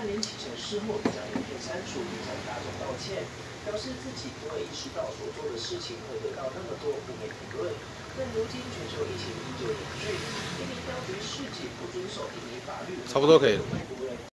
虽联连启程事后将影片删除，并向大众道歉，表示自己不会意识到所做的事情会得到那么多负面评论。但如今全球疫情依旧严峻，一名当局市警不遵守印尼法律，差不多可以了。